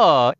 Oh,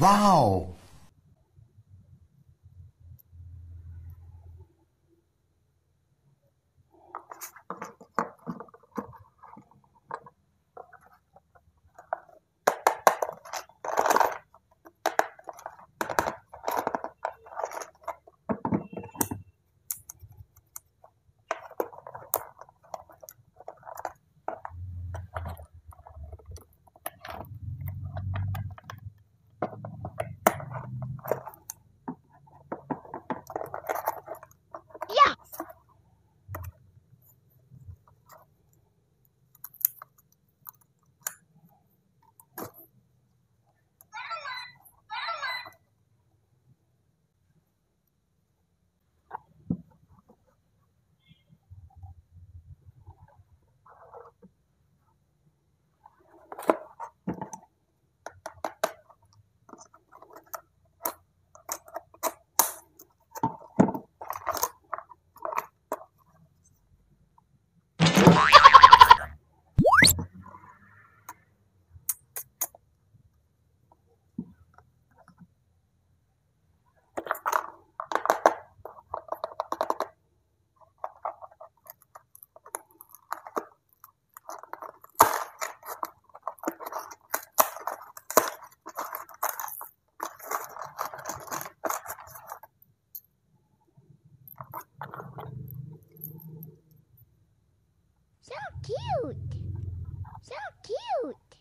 哇哦！So cute. So cute.